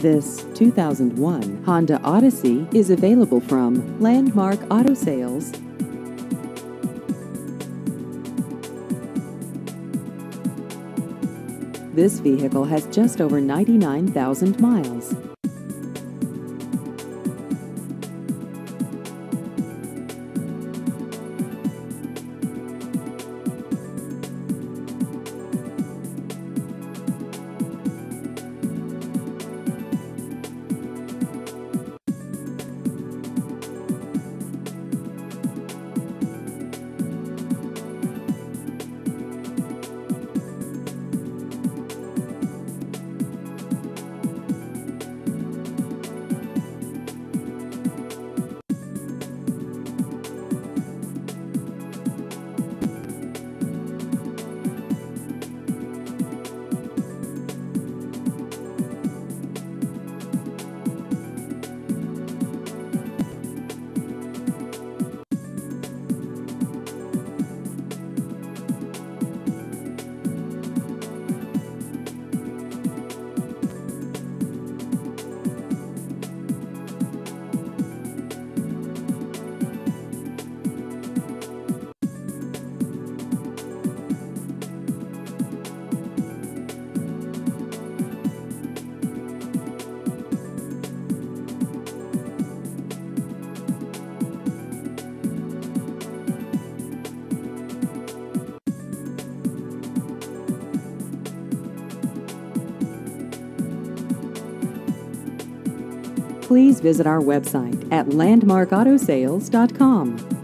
This 2001 Honda Odyssey is available from Landmark Auto Sales. This vehicle has just over 99,000 miles. Please visit our website at landmarkautosales.com.